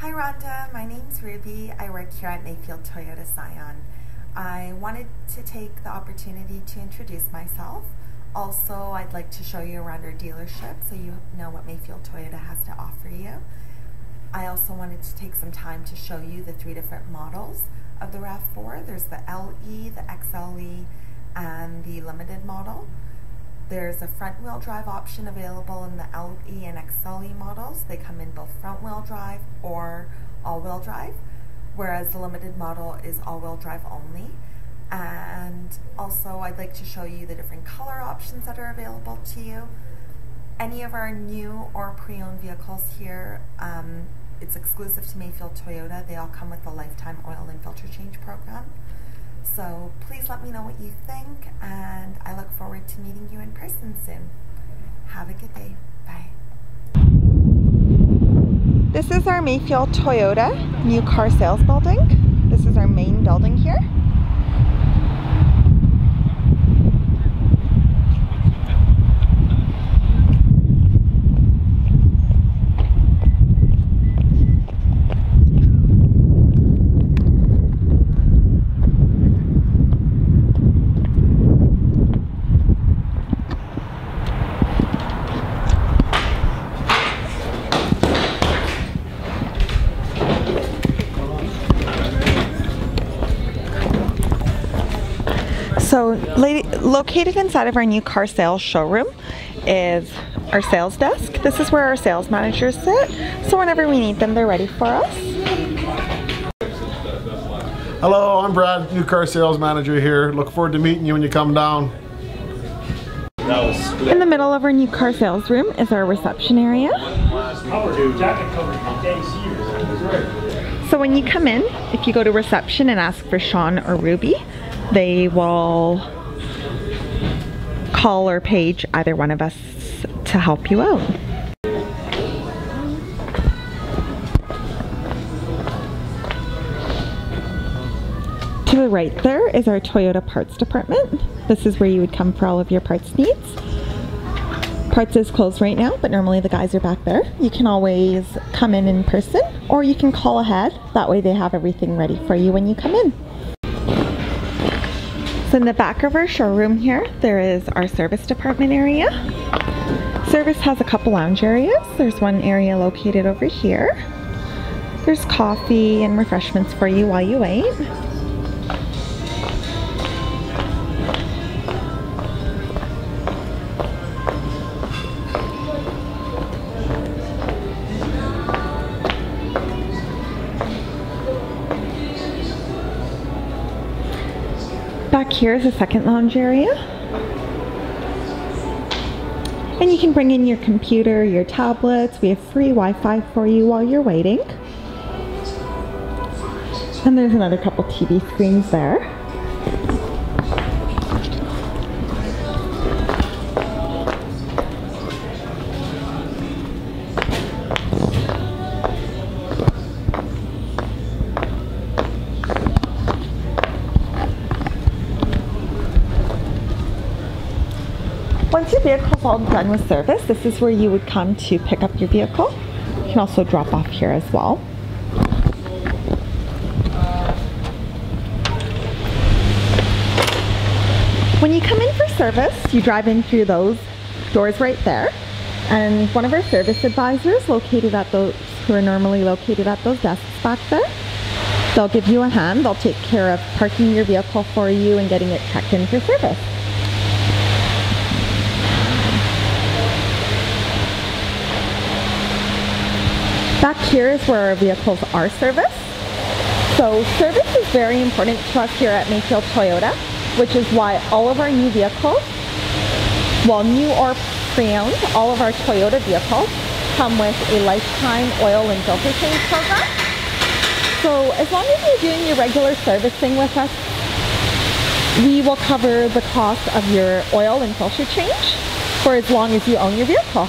Hi Rhonda, my name's Ruby. I work here at Mayfield Toyota Scion. I wanted to take the opportunity to introduce myself. Also, I'd like to show you around our dealership so you know what Mayfield Toyota has to offer you. I also wanted to take some time to show you the three different models of the RAV4. There's the LE, the XLE, and the limited model. There's a front wheel drive option available in the LE and XLE models. They come in both front wheel drive or all wheel drive, whereas the limited model is all wheel drive only. And also I'd like to show you the different color options that are available to you. Any of our new or pre-owned vehicles here, um, it's exclusive to Mayfield Toyota. They all come with a lifetime oil and filter change program. So please let me know what you think, and I look forward to meeting you in person soon. Have a good day. Bye. This is our Mayfield Toyota new car sales building. This is our main building here. So, located inside of our new car sales showroom is our sales desk. This is where our sales managers sit. So whenever we need them, they're ready for us. Hello, I'm Brad, new car sales manager here. Look forward to meeting you when you come down. In the middle of our new car sales room is our reception area. So when you come in, if you go to reception and ask for Sean or Ruby, they will call or page either one of us to help you out. To the right there is our Toyota parts department. This is where you would come for all of your parts needs. Parts is closed right now, but normally the guys are back there. You can always come in in person or you can call ahead. That way they have everything ready for you when you come in. So in the back of our showroom here, there is our service department area. Service has a couple lounge areas. There's one area located over here. There's coffee and refreshments for you while you wait. Back here is a second lounge area. And you can bring in your computer, your tablets. We have free Wi-Fi for you while you're waiting. And there's another couple TV screens there. Vehicle's done with service, this is where you would come to pick up your vehicle. You can also drop off here as well. When you come in for service, you drive in through those doors right there. And one of our service advisors located at those, who are normally located at those desks back there, they'll give you a hand. They'll take care of parking your vehicle for you and getting it checked in for service. Back here is where our vehicles are serviced. So service is very important to us here at Mayfield Toyota, which is why all of our new vehicles, well new or pre-owned, all of our Toyota vehicles come with a lifetime oil and filter change program. So as long as you're doing your regular servicing with us, we will cover the cost of your oil and filter change for as long as you own your vehicle.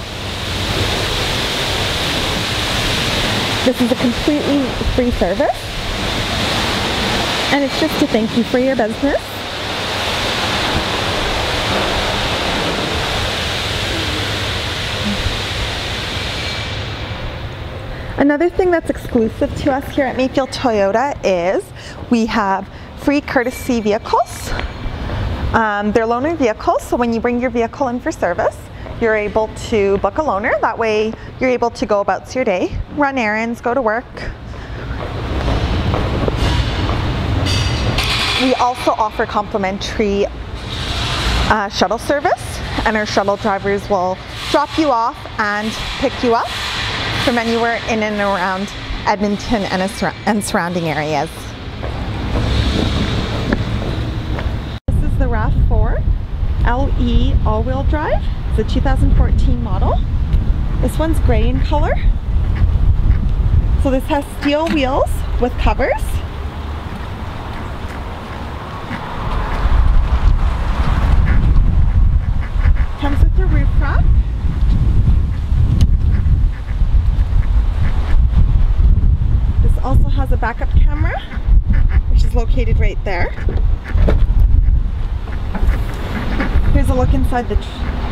This is a completely free service. And it's just to thank you for your business. Another thing that's exclusive to us here at Mayfield Toyota is we have free courtesy vehicles. Um, they're loaner vehicles, so when you bring your vehicle in for service, you're able to book a loaner. That way, you're able to go about your day, run errands, go to work. We also offer complimentary uh, shuttle service, and our shuttle drivers will drop you off and pick you up from anywhere in and around Edmonton and, and surrounding areas. This is the RAV4 LE all-wheel drive. A 2014 model. This one's gray in color. So this has steel wheels with covers. Comes with a roof rack. This also has a backup camera, which is located right there. Here's a look inside the,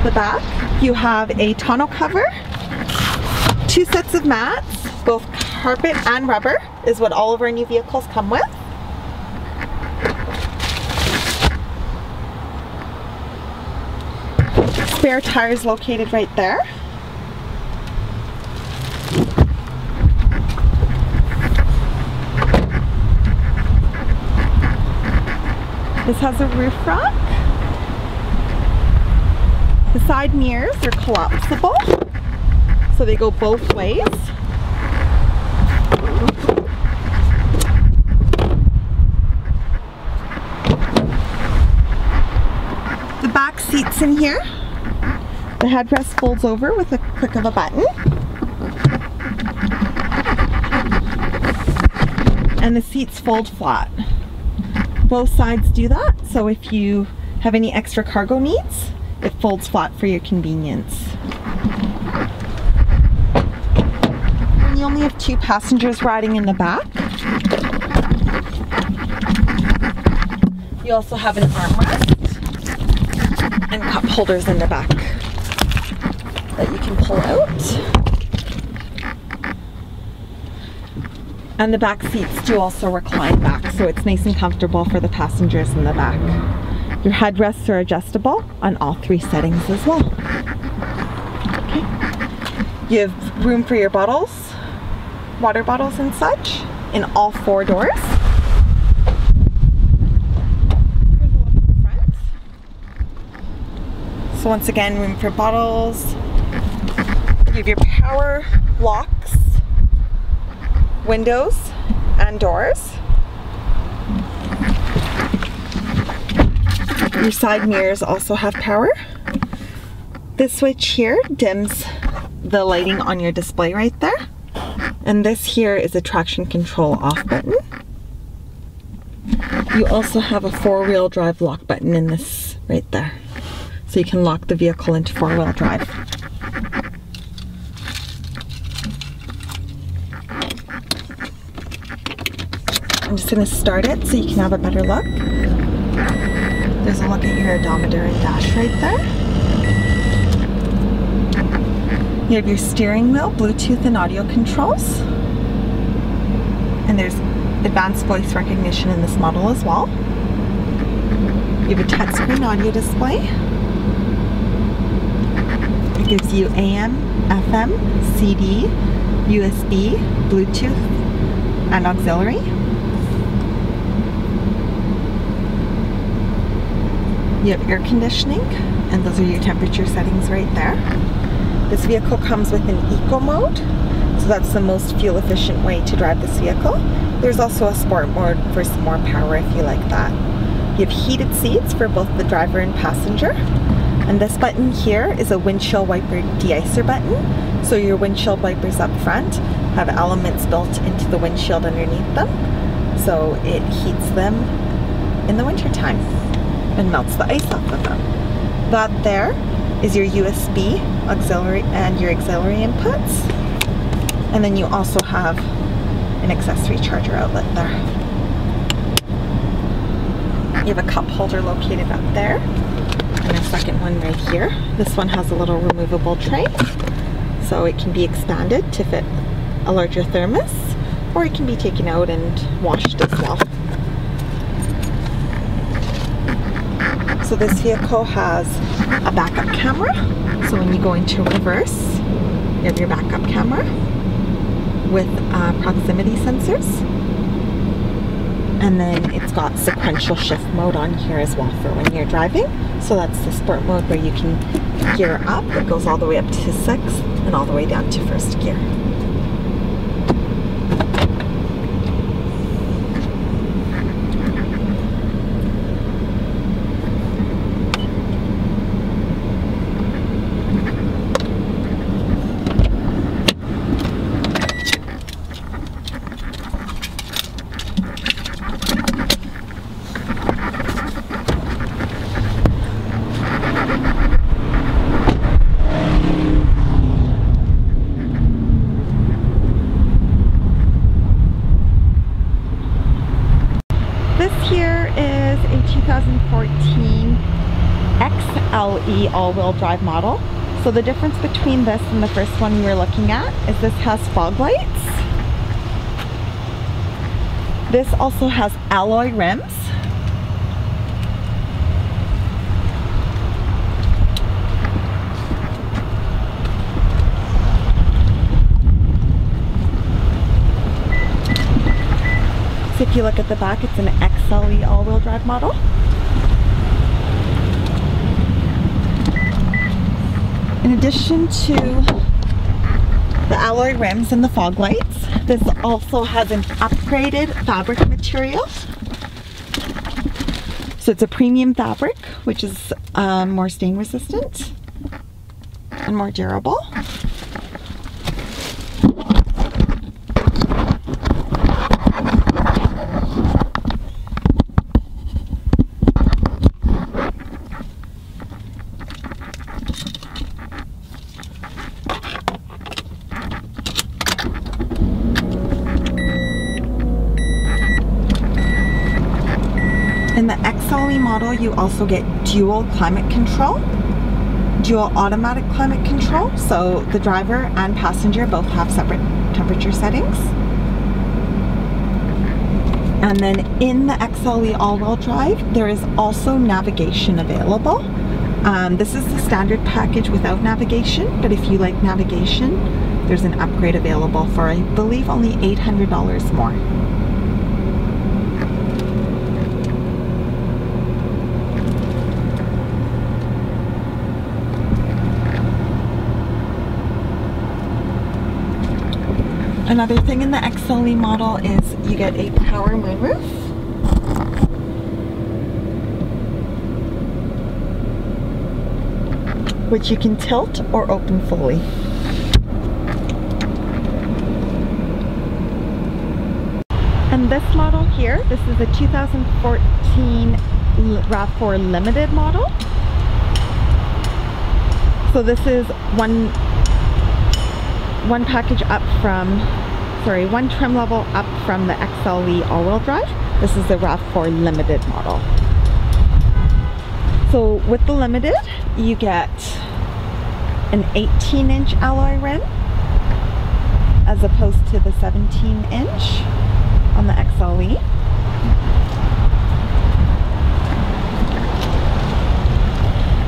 the back. You have a tonneau cover, two sets of mats, both carpet and rubber is what all of our new vehicles come with. spare tires located right there. This has a roof rack. The side mirrors are collapsible, so they go both ways. The back seats in here the headrest folds over with a click of a button. And the seats fold flat. Both sides do that, so if you have any extra cargo needs, it folds flat for your convenience. And you only have two passengers riding in the back. You also have an armrest and cup holders in the back that you can pull out. And the back seats do also recline back, so it's nice and comfortable for the passengers in the back. Your headrests are adjustable on all three settings as well. Okay. You have room for your bottles, water bottles and such, in all four doors. So once again, room for bottles, you have your power locks, windows, and doors. Your side mirrors also have power. This switch here dims the lighting on your display right there. And this here is a traction control off button. You also have a four-wheel drive lock button in this right there. So you can lock the vehicle into four-wheel drive. I'm just going to start it so you can have a better look. There's a look at your odometer and dash right there. You have your steering wheel, Bluetooth and audio controls. And there's advanced voice recognition in this model as well. You have a touchscreen audio display. It gives you AM, FM, CD, USB, Bluetooth, and auxiliary. You have air conditioning, and those are your temperature settings right there. This vehicle comes with an eco mode, so that's the most fuel efficient way to drive this vehicle. There's also a sport mode for some more power if you like that. You have heated seats for both the driver and passenger. And this button here is a windshield wiper deicer button. So your windshield wipers up front have elements built into the windshield underneath them. So it heats them in the wintertime and melts the ice off of them. That there is your USB auxiliary and your auxiliary inputs. And then you also have an accessory charger outlet there. You have a cup holder located up there and a second one right here. This one has a little removable tray so it can be expanded to fit a larger thermos or it can be taken out and washed as well. So this vehicle has a backup camera. So when you go into reverse, you have your backup camera with uh, proximity sensors. And then it's got sequential shift mode on here as well for when you're driving. So that's the sport mode where you can gear up. It goes all the way up to sixth and all the way down to first gear. XLE all-wheel drive model. So the difference between this and the first one we were looking at is this has fog lights. This also has alloy rims. If you look at the back, it's an XLE all-wheel drive model. In addition to the alloy rims and the fog lights, this also has an upgraded fabric material. So it's a premium fabric, which is um, more stain resistant and more durable. In the XLE model, you also get dual climate control, dual automatic climate control, so the driver and passenger both have separate temperature settings. And then in the XLE all-wheel drive, there is also navigation available. Um, this is the standard package without navigation, but if you like navigation, there's an upgrade available for, I believe, only $800 more. Another thing in the XLE model is you get a power moonroof. Which you can tilt or open fully. And this model here, this is a 2014 RAV4 Limited model. So this is one one package up from, sorry, one trim level up from the XLE all-wheel drive. This is the RAV4 Limited model. So with the Limited, you get an 18 inch alloy rim as opposed to the 17 inch on the XLE.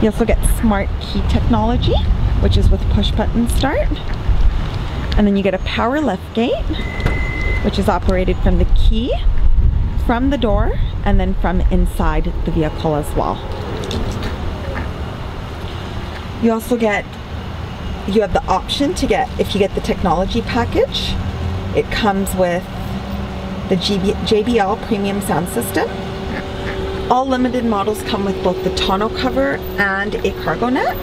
You also get smart key technology, which is with push button start. And then you get a power lift gate, which is operated from the key, from the door, and then from inside the vehicle as well. You also get, you have the option to get, if you get the technology package, it comes with the GB, JBL premium sound system. All limited models come with both the tonneau cover and a cargo net.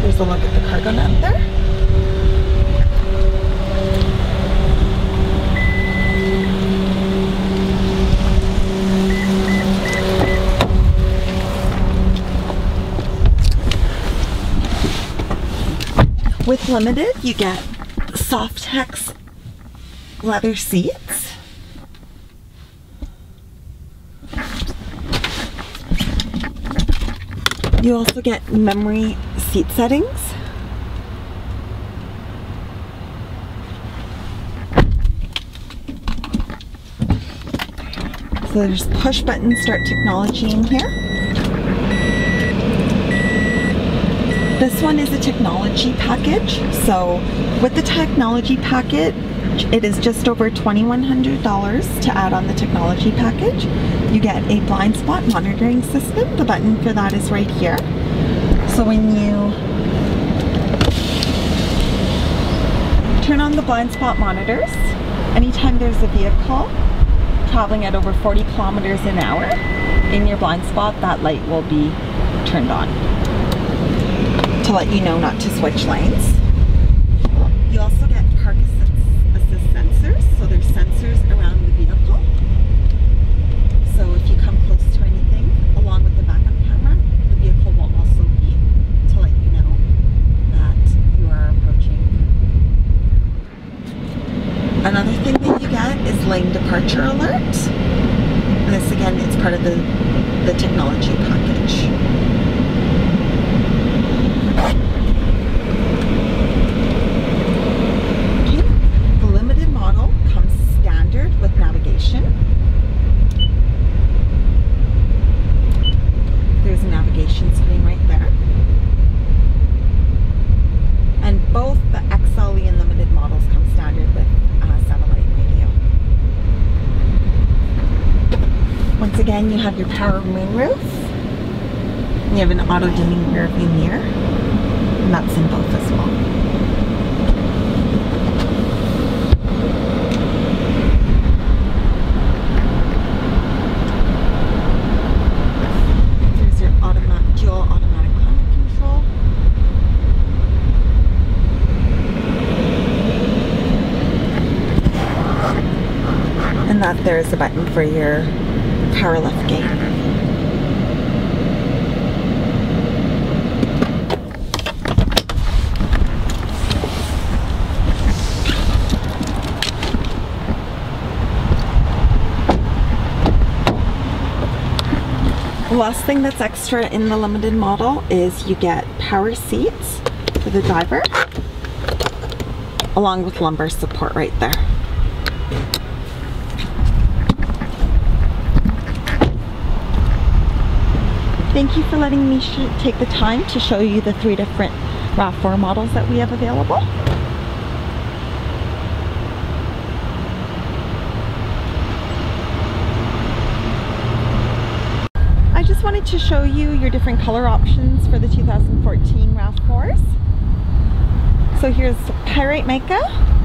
Here's a look at the cargo net there. With Limited, you get softex leather seats. You also get memory seat settings. So there's push button start technology in here. This one is a technology package. So with the technology package, it is just over $2,100 to add on the technology package. You get a blind spot monitoring system. The button for that is right here. So when you turn on the blind spot monitors, anytime there's a vehicle traveling at over 40 kilometers an hour in your blind spot, that light will be turned on to let you know not to switch lanes. You also get park assist, assist sensors, so there's sensors around the vehicle. So if you come close to anything, along with the backup camera, the vehicle will also beep to let you know that you are approaching. Another thing that you get is lane departure alert. And this again, it's part of the, the technology package. Okay, The limited model comes standard with navigation. There's a navigation screen right there. And both the XLE and limited models come standard with uh, satellite radio. Once again, you have your power moonroof. You have an auto dimming rear view mirror. And that's in both as well. There's a button for your power lift gate. The last thing that's extra in the limited model is you get power seats for the driver along with lumbar support right there. Thank you for letting me take the time to show you the three different RAV4 models that we have available. I just wanted to show you your different color options for the 2014 RAV4s. So here's Pyrite Mica.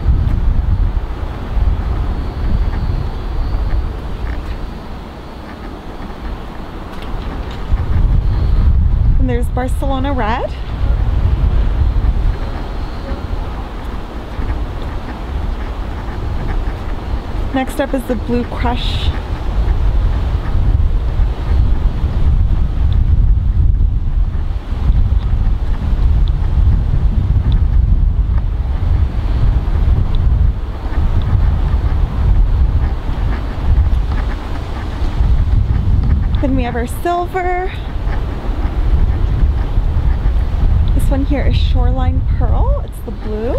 There's Barcelona Red. Next up is the Blue Crush Then we have our silver. This one here is Shoreline Pearl. It's the blue.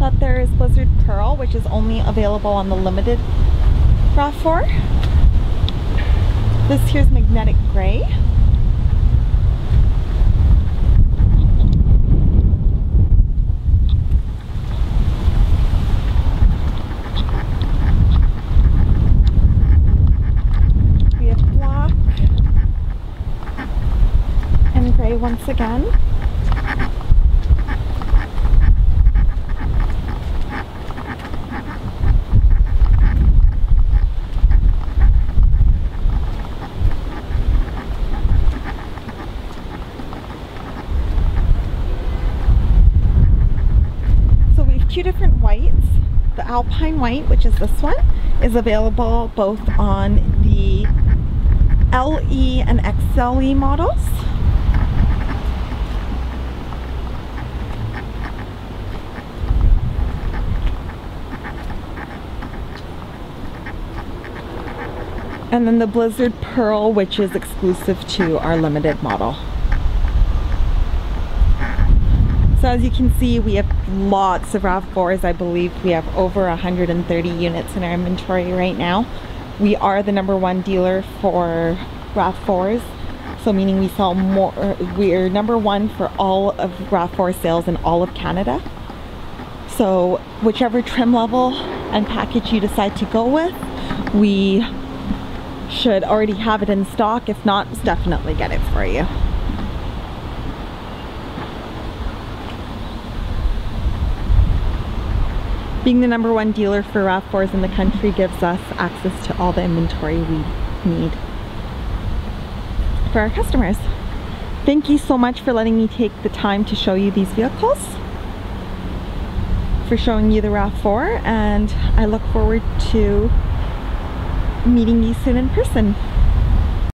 That there is Blizzard Pearl, which is only available on the limited RAV4. This here's Magnetic Gray. We have black and gray once again. So we have two different whites. The Alpine White, which is this one, is available both on the LE and XLE models. And then the Blizzard Pearl, which is exclusive to our limited model. So as you can see, we have lots of RAV4s. I believe we have over 130 units in our inventory right now. We are the number one dealer for RAV4s. So meaning we sell more, we're number one for all of RAV4 sales in all of Canada. So whichever trim level and package you decide to go with, we should already have it in stock. If not, definitely get it for you. Being the number one dealer for RAV4s in the country gives us access to all the inventory we need for our customers. Thank you so much for letting me take the time to show you these vehicles, for showing you the RAV4, and I look forward to meeting you soon in person.